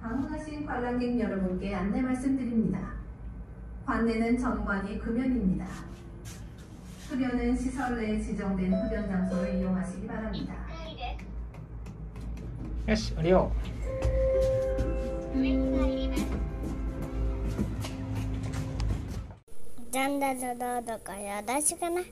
방문하신 관람객 여러분께 안내 말씀드립니다. 관내는 정관이 금연입니다. 흡연은 시설 내에 지정된 흡연 장소를 이용하시기 바랍니다. よし降りよう。だんだんだんだんだかかな。